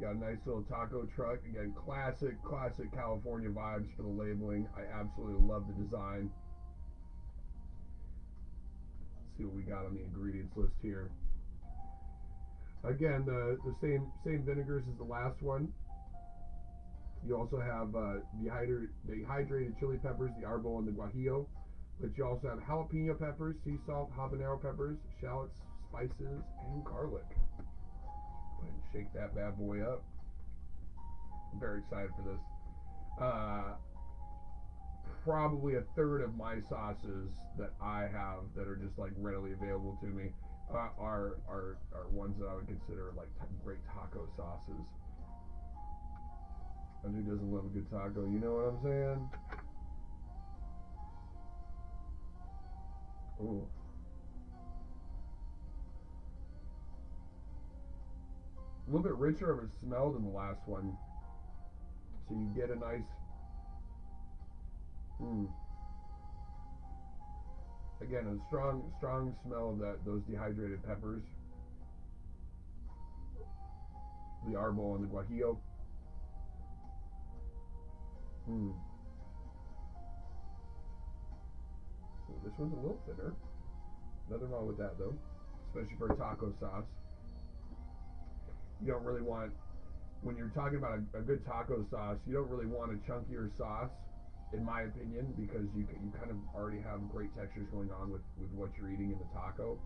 Got a nice little taco truck. Again, classic, classic California vibes for the labeling. I absolutely love the design. Let's see what we got on the ingredients list here. Again, the, the same same vinegars as the last one. You also have uh, dehydrated, dehydrated chili peppers, the arbol and the guajillo. But you also have jalapeno peppers, sea salt, habanero peppers, shallots, spices, and garlic. And shake that bad boy up. I'm very excited for this. Uh, probably a third of my sauces that I have that are just like readily available to me uh, are, are are ones that I would consider like great taco sauces. And who doesn't love a good taco? You know what I'm saying? Ooh. A little bit richer of a smell than the last one. So you get a nice. Hmm. Again, a strong, strong smell of that those dehydrated peppers, the arbol and the guajillo. Ooh, this one's a little thinner. Nothing wrong with that though, especially for taco sauce. You don't really want, when you're talking about a, a good taco sauce, you don't really want a chunkier sauce, in my opinion, because you you kind of already have great textures going on with with what you're eating in the taco.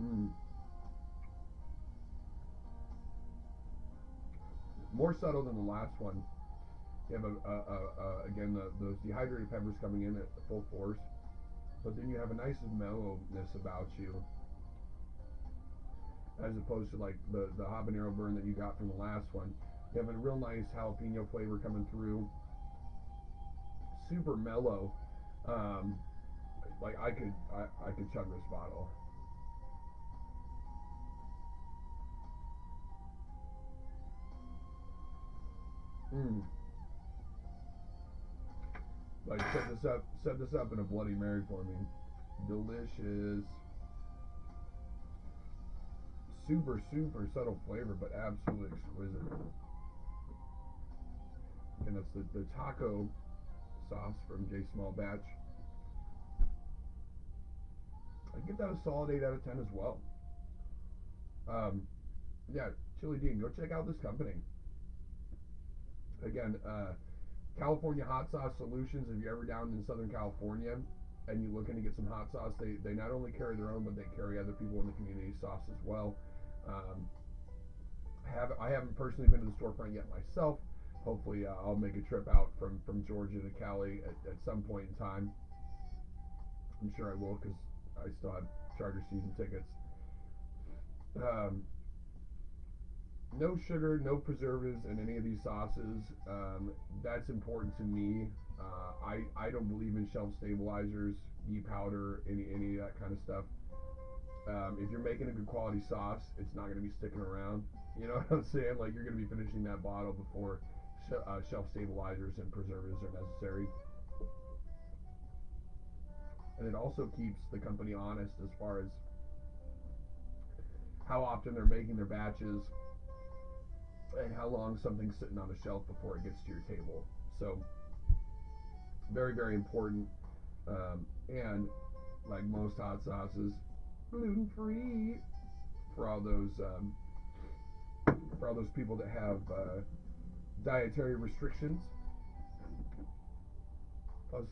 Mm. More subtle than the last one. You have a, a, a, a again the, those dehydrated peppers coming in at full force, but then you have a nice mellowness about you, as opposed to like the the habanero burn that you got from the last one. You have a real nice jalapeno flavor coming through. Super mellow. Um, like I could I, I could chug this bottle. Mm. Like set this up, set this up in a Bloody Mary for me. Delicious. Super, super subtle flavor, but absolutely exquisite. And that's the, the taco sauce from J Small Batch. I'd give that a solid 8 out of 10 as well. Um, yeah, Chili Dean, go check out this company again, uh, California Hot Sauce Solutions. If you're ever down in Southern California and you're looking to get some hot sauce, they, they not only carry their own, but they carry other people in the community sauce as well. Um, I have I haven't personally been to the storefront yet myself. Hopefully, uh, I'll make a trip out from, from Georgia to Cali at, at some point in time. I'm sure I will because I still have charter season tickets. Um, no sugar, no preservatives in any of these sauces. Um, that's important to me. Uh, I I don't believe in shelf stabilizers, ghee powder, any any of that kind of stuff. Um, if you're making a good quality sauce, it's not going to be sticking around. You know what I'm saying? Like you're going to be finishing that bottle before sh- uh, shelf stabilizers and preservatives are necessary. And it also keeps the company honest as far as how often they're making their batches and how long something's sitting on a shelf before it gets to your table. So very, very important. Um, and like most hot sauces, gluten free for all those um, for all those people that have uh, dietary restrictions. Plus,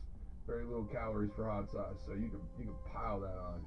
very little calories for hot sauce, so you can you can pile that on.